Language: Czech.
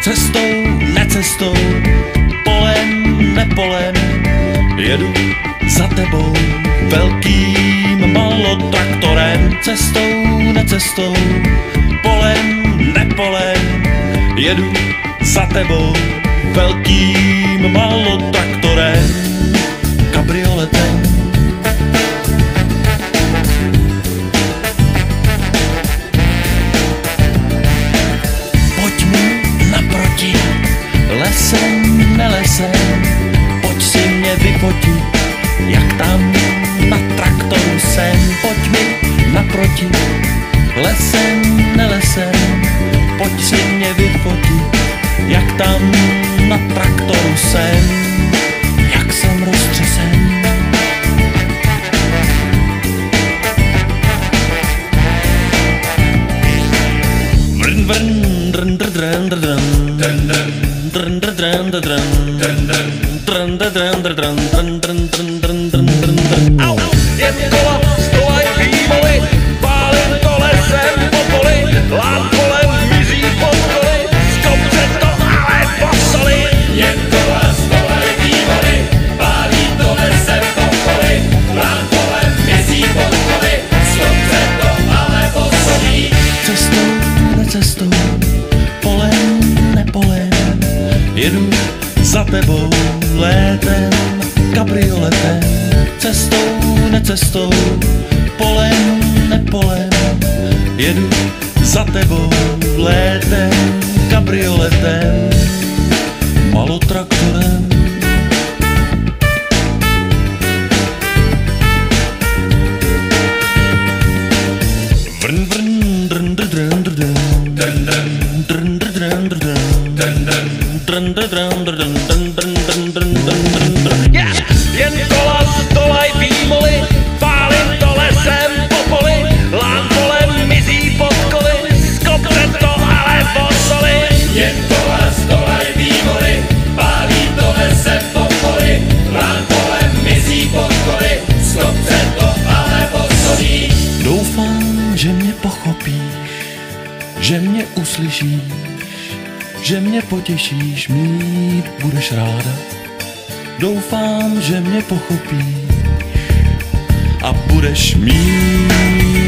Cestou, necestou, polem, nepolem, jedu za tebou velkým malotraktorem. Cestou, necestou, polem, nepolem, jedu za tebou velkým malotraktorem. Naproti, lesem, nelesem, pojď si mě vyfotit, jak tam na traktoru jsem, jak jsem roztřesen. Vrn, vrn, drn, drn, drn, drn, drn. Drn, drn, drn, drn, drn. Drn, drn, za tebou létem, kabrioletem, cestou, necestou, polem, nepolem, jedu za tebou létem, kabrioletem, malotraktorem. Drn, drn, drn, že mě pochopíš, že mě uslyšíš, že mě potěšíš, mít budeš ráda. Doufám, že mě pochopíš a budeš mít